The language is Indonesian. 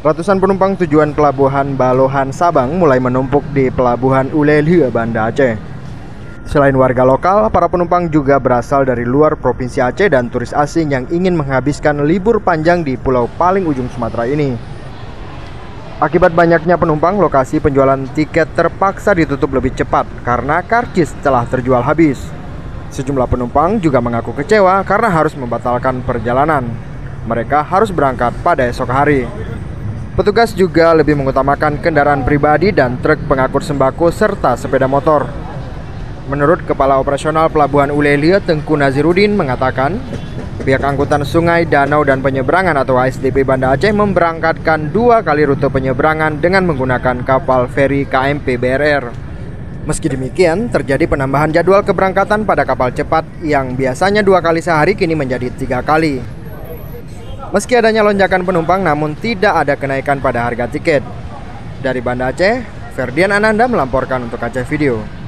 Ratusan penumpang tujuan pelabuhan Balohan Sabang mulai menumpuk di pelabuhan Ulelhue, Banda Aceh. Selain warga lokal, para penumpang juga berasal dari luar Provinsi Aceh dan turis asing yang ingin menghabiskan libur panjang di pulau paling ujung Sumatera ini. Akibat banyaknya penumpang, lokasi penjualan tiket terpaksa ditutup lebih cepat karena karcis telah terjual habis. Sejumlah penumpang juga mengaku kecewa karena harus membatalkan perjalanan. Mereka harus berangkat pada esok hari. Petugas juga lebih mengutamakan kendaraan pribadi dan truk pengangkut sembako serta sepeda motor. Menurut Kepala Operasional Pelabuhan Ulelia Tengku Nazirudin mengatakan, pihak angkutan sungai, danau, dan penyeberangan atau ASDP Banda Aceh memberangkatkan dua kali rute penyeberangan dengan menggunakan kapal feri KMP BRR. Meski demikian, terjadi penambahan jadwal keberangkatan pada kapal cepat yang biasanya dua kali sehari kini menjadi tiga kali. Meski adanya lonjakan penumpang namun tidak ada kenaikan pada harga tiket. Dari Banda Aceh, Ferdian Ananda melaporkan untuk Aceh Video.